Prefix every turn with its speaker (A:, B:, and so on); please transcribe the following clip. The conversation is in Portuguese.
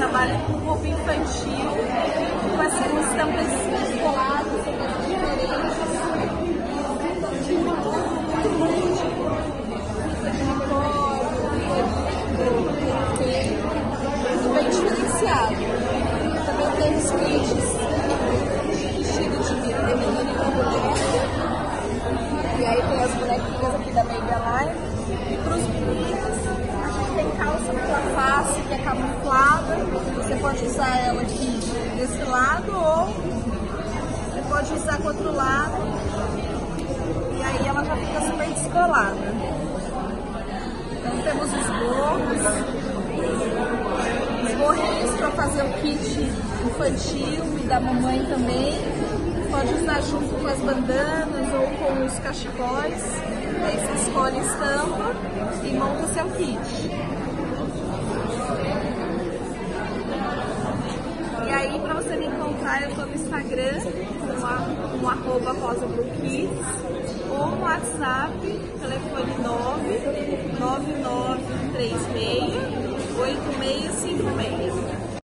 A: trabalho com roupa infantil, com as estampas coladas, camuflada. Você pode usar ela aqui desse lado ou você pode usar com outro lado. E aí ela já fica super descolada. Então temos os gorros, os gorrinhos para fazer o kit infantil e da mamãe também. Pode usar junto com as bandanas ou com os cachecóis. Aí você escolhe estampa e monta o seu kit. E aí, para você me encontrar, eu estou no Instagram, com, com arroba Rosa Kids, ou no WhatsApp, telefone 99936 8656.